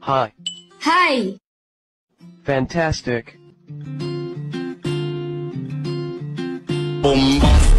Hi. Hi. Fantastic. Boom.